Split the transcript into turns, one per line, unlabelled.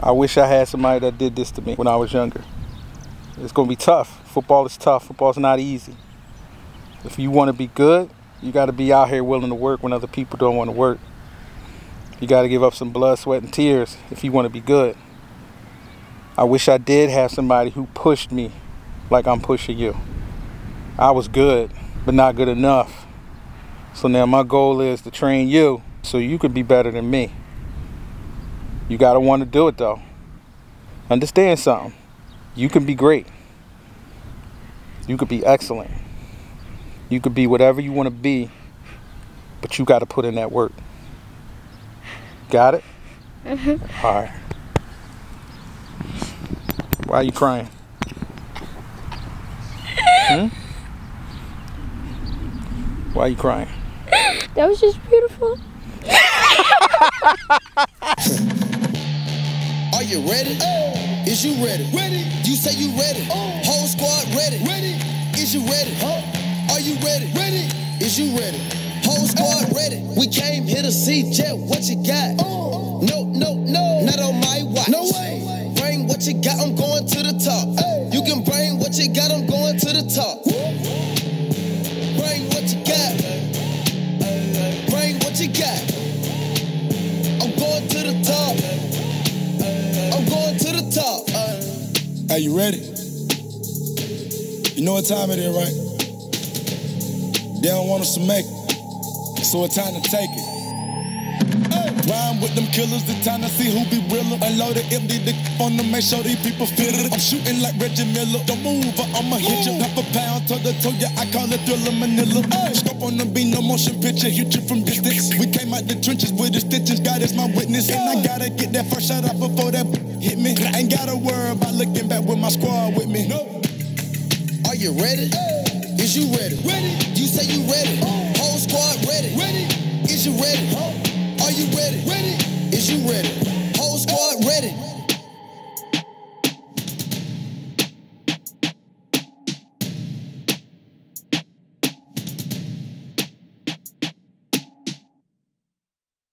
I wish I had somebody that did this to me when I was younger. It's going to be tough. Football is tough. Football's not easy. If you want to be good, you got to be out here willing to work when other people don't want to work. You got to give up some blood, sweat, and tears if you want to be good. I wish I did have somebody who pushed me like I'm pushing you. I was good, but not good enough. So now my goal is to train you so you could be better than me. You got to want to do it though. Understand something. You can be great. You could be excellent. You could be whatever you want to be, but you got to put in that work. Got it?
Mm-hmm.
All right. Why are you crying? Hmm? Why are you crying?
That was just beautiful.
Are you ready? Oh. Is you ready? Ready. You say you ready. Oh. Whole squad ready. Ready. Is you ready? Are you ready? Ready. Is you ready? Whole squad ready. We came here to see Jet. What you got? Oh. No, no, no. Not on my watch. No way. Bring what you got. I'm going to the top. You can bring what you got. I'm going
Are you ready? You know what time it is, right? They don't want us to make it, so it's time to take it. Rhyme with them killers, the time to see who be realer. Unload it, empty the on them, make sure these people feel it. I'm shooting like Reggie Miller. Don't move or I'ma hit you. Half a pound, to toe, yeah, I call it thriller Manila. Scope on the beat, no motion picture, hit you from distance. We came out the trenches with the stitches, God is my witness. And I gotta get that first shot off before that hit me. I Ain't gotta worry about looking back my squad with me. Nope.
Are you ready? Hey. Is you ready? Ready. You say you ready. Oh. Whole squad ready. Ready. Is you ready? Oh. Are you ready? Ready. Is you ready?